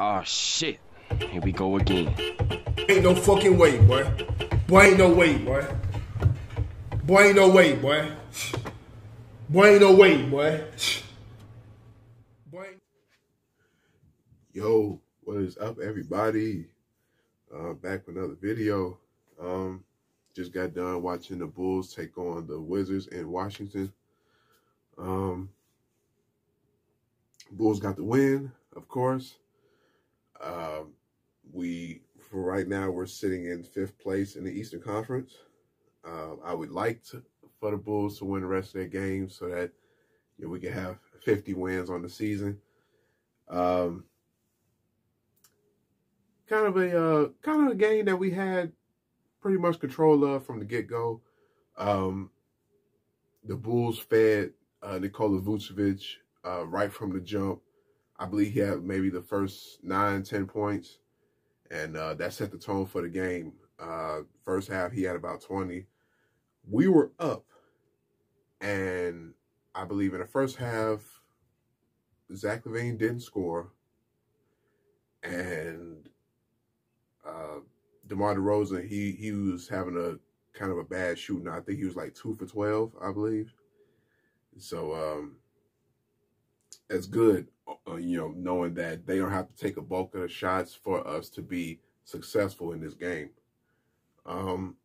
Oh shit. Here we go again. Ain't no fucking way, boy. Boy, ain't no way, boy. Boy, ain't no way, boy. Boy, ain't no way, boy. Boy. Yo, what is up, everybody? Uh, back with another video. Um, just got done watching the Bulls take on the Wizards in Washington. Um, Bulls got the win, of course. Uh, we, for right now, we're sitting in fifth place in the Eastern Conference. Uh, I would like to, for the Bulls to win the rest of their games so that you know, we can have 50 wins on the season. Um, kind of a uh, kind of a game that we had pretty much control of from the get go. Um, the Bulls fed uh, Nikola Vucevic uh, right from the jump. I believe he had maybe the first nine, ten points, and uh, that set the tone for the game. Uh, first half, he had about 20. We were up, and I believe in the first half, Zach LaVine didn't score, and uh, DeMar DeRozan, he, he was having a kind of a bad shooting. I think he was like two for 12, I believe. So, um, it's good, uh, you know, knowing that they don't have to take a bulk of the shots for us to be successful in this game. Um,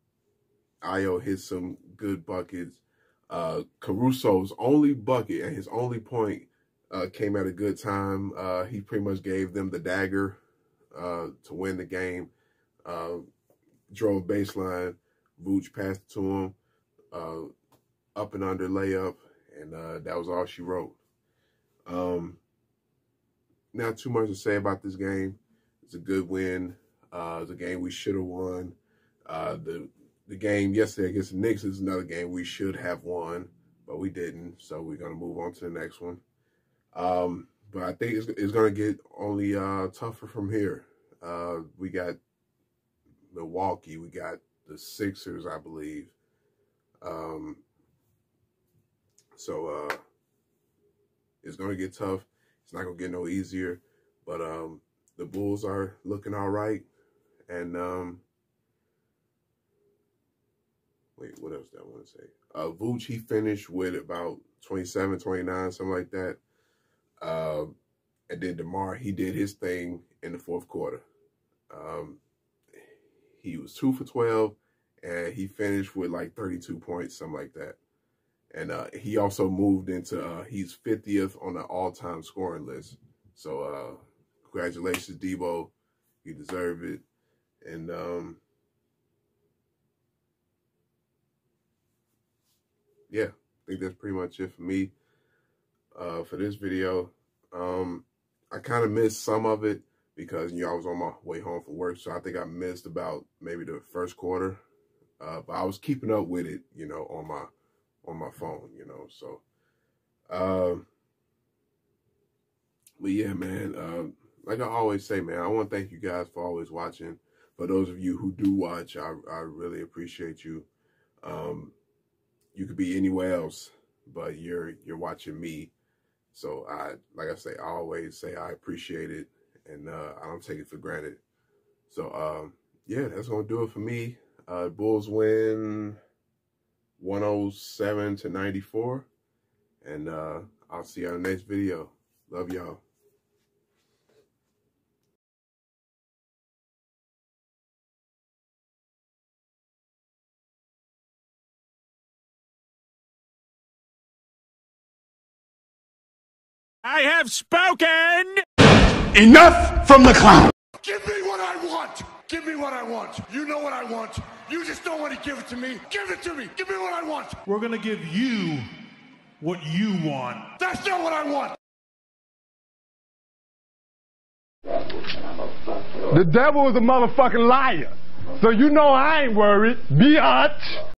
Ayo hit some good buckets. Uh, Caruso's only bucket and his only point uh, came at a good time. Uh, he pretty much gave them the dagger uh, to win the game. Uh, drove baseline. Vooch passed it to him. Uh, up and under layup. And uh, that was all she wrote. Um, not too much to say about this game. It's a good win. Uh, it's a game we should have won. Uh, the the game yesterday against the Knicks is another game we should have won, but we didn't. So we're gonna move on to the next one. Um, but I think it's, it's gonna get only uh, tougher from here. Uh, we got Milwaukee. We got the Sixers, I believe. Um, so uh, it's going to get tough. It's not going to get no easier. But um, the Bulls are looking all right. And um, wait, what else did I want to say? Uh, Vooch, he finished with about 27, 29, something like that. Uh, and then DeMar, he did his thing in the fourth quarter. Um, he was two for 12, and he finished with like 32 points, something like that. And uh, he also moved into, uh, he's 50th on the all-time scoring list. So uh, congratulations, Debo. You deserve it. And um, yeah, I think that's pretty much it for me uh, for this video. Um, I kind of missed some of it because you know I was on my way home from work, so I think I missed about maybe the first quarter. Uh, but I was keeping up with it, you know, on my on my phone, you know. So, um, but yeah, man. Um, like I always say, man, I want to thank you guys for always watching. For those of you who do watch, I I really appreciate you. Um, you could be anywhere else, but you're you're watching me. So I, like I say, I always say I appreciate it, and uh, I don't take it for granted. So um, yeah, that's gonna do it for me. Uh, Bulls win 107 to 94. And uh, I'll see you on the next video. Love y'all. I have spoken! Enough from the clown. Give me what I want. Give me what I want. You know what I want. You just don't want to give it to me. Give it to me. Give me what I want. We're gonna give you what you want. That's not what I want. The devil is a motherfucking liar. So you know I ain't worried. Be Biatch.